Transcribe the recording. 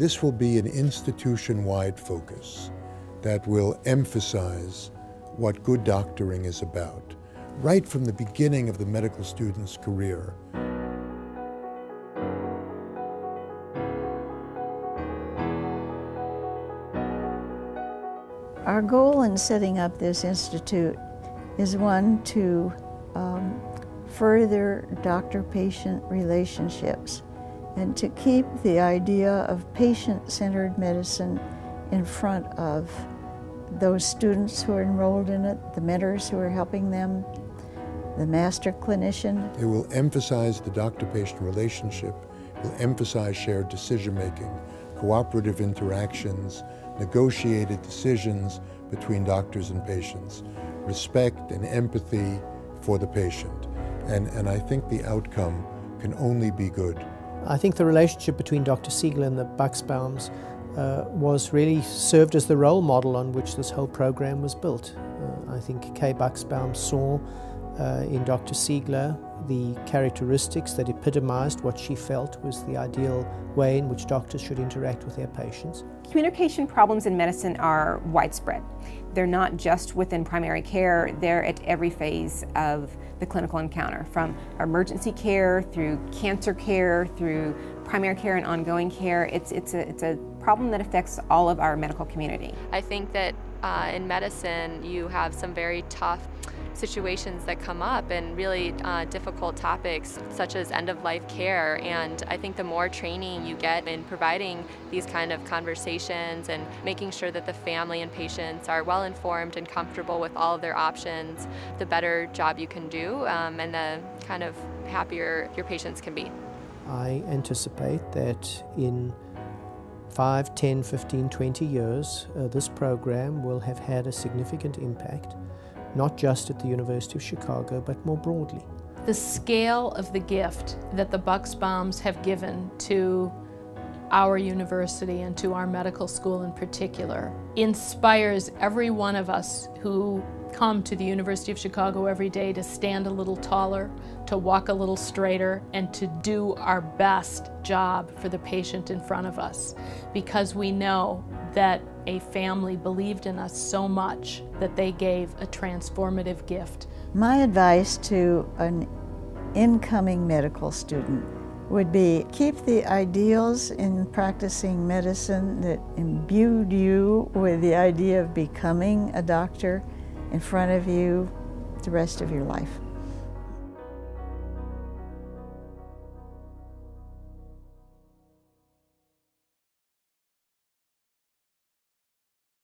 This will be an institution-wide focus that will emphasize what good doctoring is about, right from the beginning of the medical student's career. Our goal in setting up this institute is one to um, further doctor-patient relationships and to keep the idea of patient-centered medicine in front of those students who are enrolled in it, the mentors who are helping them, the master clinician. It will emphasize the doctor-patient relationship, will emphasize shared decision-making, cooperative interactions, negotiated decisions between doctors and patients, respect and empathy for the patient. And, and I think the outcome can only be good. I think the relationship between Dr. Siegler and the Bucksbaums uh, was really served as the role model on which this whole program was built. Uh, I think Kay Bucksbaum saw uh, in Dr. Siegler the characteristics that epitomized what she felt was the ideal way in which doctors should interact with their patients. Communication problems in medicine are widespread. They're not just within primary care, they're at every phase of the clinical encounter, from emergency care through cancer care, through primary care and ongoing care. It's, it's, a, it's a problem that affects all of our medical community. I think that uh, in medicine you have some very tough situations that come up and really uh, difficult topics such as end-of-life care and I think the more training you get in providing these kind of conversations and making sure that the family and patients are well informed and comfortable with all of their options, the better job you can do um, and the kind of happier your patients can be. I anticipate that in 5, 10, 15, 20 years, uh, this program will have had a significant impact not just at the University of Chicago, but more broadly. The scale of the gift that the Bucksbaums have given to our university and to our medical school in particular inspires every one of us who come to the University of Chicago every day to stand a little taller, to walk a little straighter, and to do our best job for the patient in front of us because we know that a family believed in us so much that they gave a transformative gift. My advice to an incoming medical student would be keep the ideals in practicing medicine that imbued you with the idea of becoming a doctor in front of you the rest of your life.